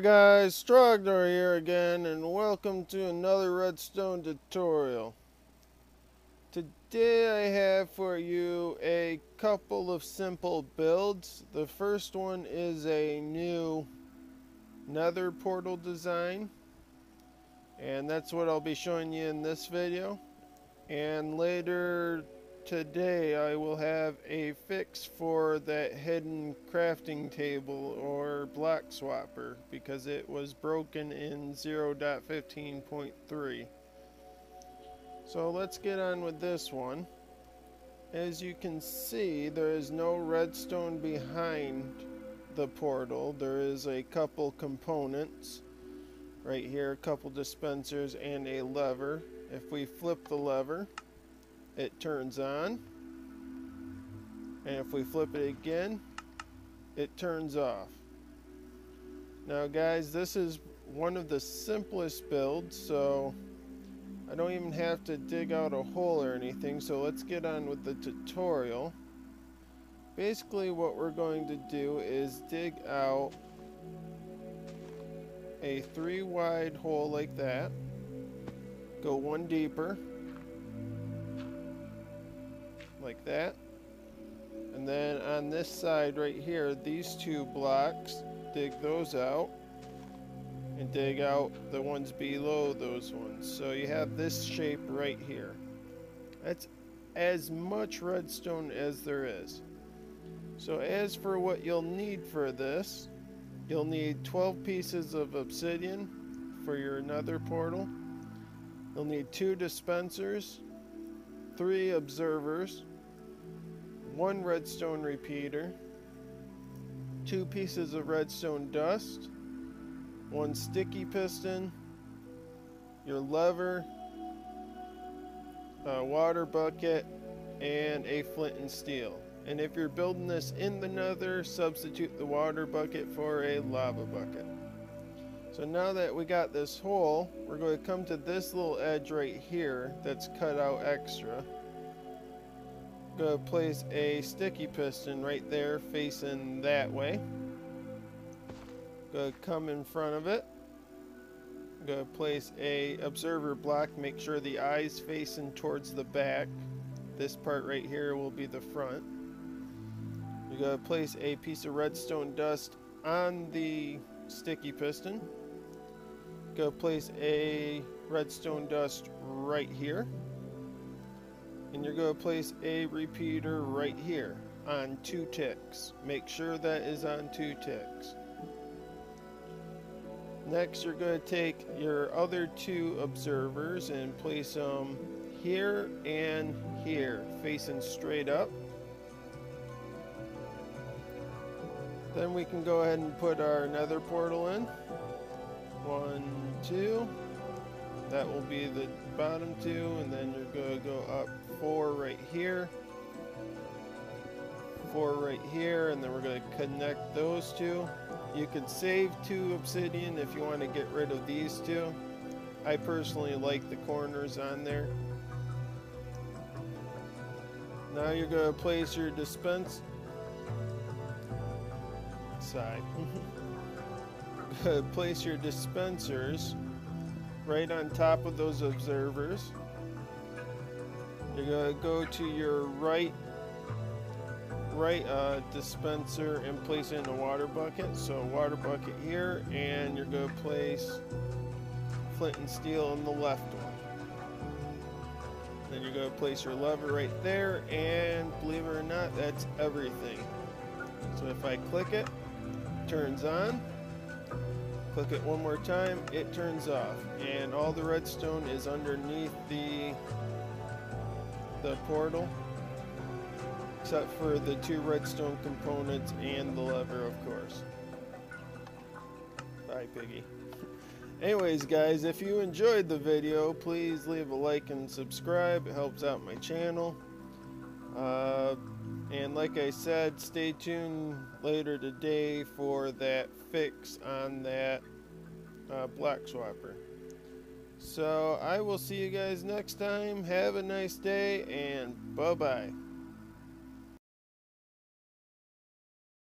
guys, Strogdor here again and welcome to another redstone tutorial. Today I have for you a couple of simple builds. The first one is a new nether portal design and that's what I'll be showing you in this video. And later today I will have a fix for that hidden crafting table or block swapper because it was broken in 0.15.3 so let's get on with this one. As you can see there is no redstone behind the portal. There is a couple components right here a couple dispensers and a lever. If we flip the lever it turns on. And if we flip it again it turns off. Now guys this is one of the simplest builds so I don't even have to dig out a hole or anything. So let's get on with the tutorial. Basically what we're going to do is dig out a three wide hole like that go one deeper like that. And then on this side right here, these two blocks, dig those out and dig out the ones below those ones. So you have this shape right here. That's as much redstone as there is. So as for what you'll need for this, you'll need 12 pieces of obsidian for your nether portal. You'll need two dispensers, three observers, one redstone repeater, two pieces of redstone dust, one sticky piston, your lever, a water bucket, and a flint and steel. And if you're building this in the nether, substitute the water bucket for a lava bucket. So now that we got this hole, we're going to come to this little edge right here that's cut out extra Uh, going to place a sticky piston right there facing that way. To come in front of it. To place a observer block, make sure the eyes facing towards the back. This part right here will be the front. You're to place a piece of redstone dust on the sticky piston. Go place a redstone dust right here and you're going to place a repeater right here on two ticks. Make sure that is on two ticks. Next, you're going to take your other two observers and place them here and here, facing straight up. Then we can go ahead and put our nether portal in. One, two. That will be the bottom two, and then you're going to go up four right here, four right here, and then we're going to connect those two. You could save two obsidian if you want to get rid of these two. I personally like the corners on there. Now you're going to place your dispense side. place your dispensers right on top of those observers. You're going to go to your right right uh, dispenser and place it in a water bucket. So water bucket here and you're going to place flint and steel in the left one. Then you're going to place your lever right there and believe it or not that's everything. So if I click it, it turns on. Click it one more time, it turns off. And all the redstone is underneath the the portal. Except for the two redstone components and the lever, of course. Bye, Piggy. Anyways, guys, if you enjoyed the video, please leave a like and subscribe. It helps out my channel. Uh, and like I said, stay tuned later today for that fix on that uh, block swapper. So I will see you guys next time. Have a nice day and bye bye.